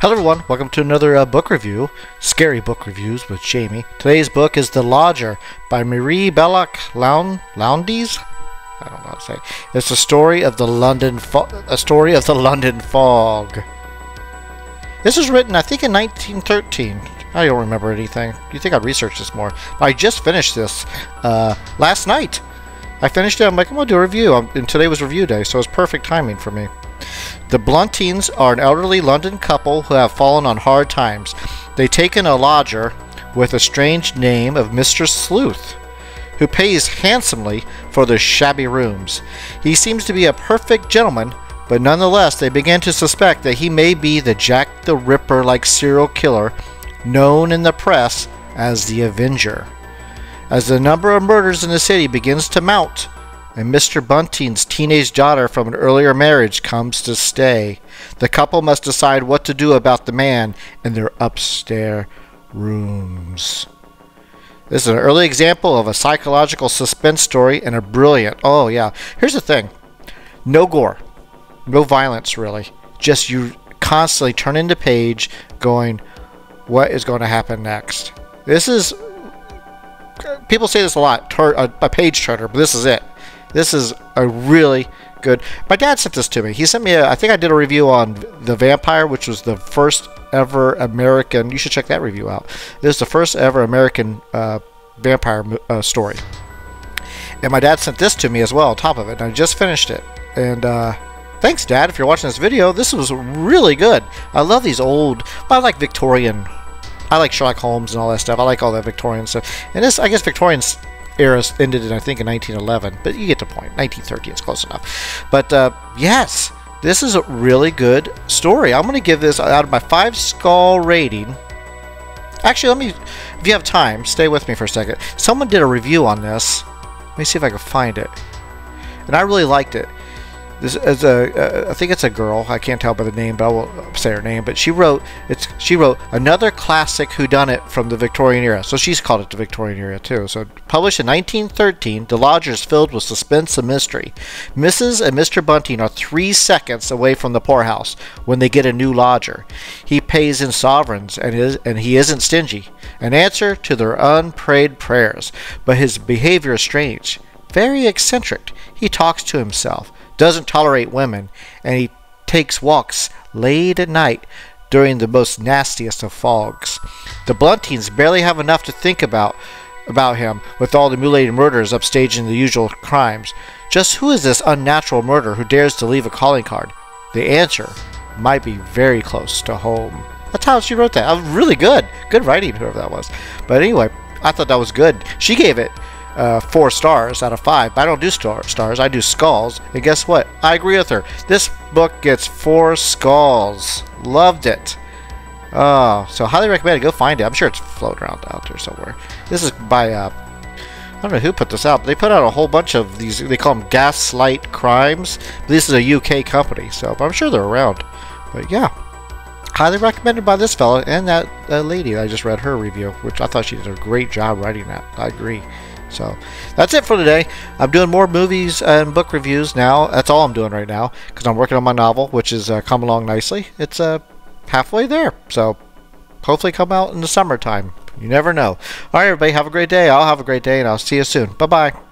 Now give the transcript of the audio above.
Hello everyone, welcome to another uh, book review, Scary Book Reviews with Jamie. Today's book is The Lodger by Marie Belloc Lown Lowndes. I don't know how to say. It's a story of the London a story of the London fog. This was written, I think, in 1913. I don't remember anything. You think I'd research this more? But I just finished this uh, last night. I finished it. I'm like, I'm gonna do a review. Um, and today was review day, so it's perfect timing for me. The Buntings are an elderly London couple who have fallen on hard times. They take in a lodger with a strange name of Mr. Sleuth, who pays handsomely for their shabby rooms. He seems to be a perfect gentleman, but nonetheless they begin to suspect that he may be the Jack the Ripper like serial killer known in the press as the Avenger. As the number of murders in the city begins to mount, and Mr. Bunting's teenage daughter from an earlier marriage comes to stay. The couple must decide what to do about the man in their upstairs rooms. This is an early example of a psychological suspense story and a brilliant. Oh, yeah. Here's the thing no gore, no violence, really. Just you constantly turning the page going, what is going to happen next? This is. People say this a lot, a, a page turner, but this is it. This is a really good. My dad sent this to me. He sent me a. I think I did a review on the Vampire, which was the first ever American. You should check that review out. This is the first ever American uh, vampire uh, story. And my dad sent this to me as well on top of it. And I just finished it. And uh, thanks, Dad, if you're watching this video. This was really good. I love these old. I like Victorian. I like Sherlock Holmes and all that stuff. I like all that Victorian stuff. And this, I guess, Victorian's era ended in I think in 1911, but you get the point. 1913 is close enough. But uh, yes, this is a really good story. I'm going to give this out of my five skull rating. Actually, let me, if you have time, stay with me for a second. Someone did a review on this. Let me see if I can find it. And I really liked it. This is a, uh, I think it's a girl. I can't tell by the name, but I will say her name. But she wrote, it's she wrote another classic whodunit from the Victorian era. So she's called it the Victorian era too. So published in 1913, The Lodger is filled with suspense and mystery. Mrs. and Mr. Bunting are three seconds away from the poorhouse when they get a new lodger. He pays in sovereigns and is and he isn't stingy. An answer to their unprayed prayers, but his behavior is strange, very eccentric. He talks to himself doesn't tolerate women, and he takes walks late at night during the most nastiest of fogs. The Buntings barely have enough to think about about him with all the mutilated murders upstaging the usual crimes. Just who is this unnatural murderer who dares to leave a calling card? The answer might be very close to home. That's how she wrote that. Uh, really good. Good writing, whoever that was. But anyway, I thought that was good. She gave it uh, four stars out of five. But I don't do star stars. I do skulls. And guess what? I agree with her. This book gets four skulls. Loved it. Oh, so highly recommend it. Go find it. I'm sure it's floating around out there somewhere. This is by uh, I don't know who put this out, but they put out a whole bunch of these. They call them Gaslight Crimes. This is a UK company, so I'm sure they're around. But yeah, highly recommended by this fella and that uh, lady. I just read her review, which I thought she did a great job writing that. I agree. So that's it for today. I'm doing more movies and book reviews now. That's all I'm doing right now because I'm working on my novel, which has uh, come along nicely. It's uh, halfway there, so hopefully come out in the summertime. You never know. All right, everybody, have a great day. I'll have a great day, and I'll see you soon. Bye bye.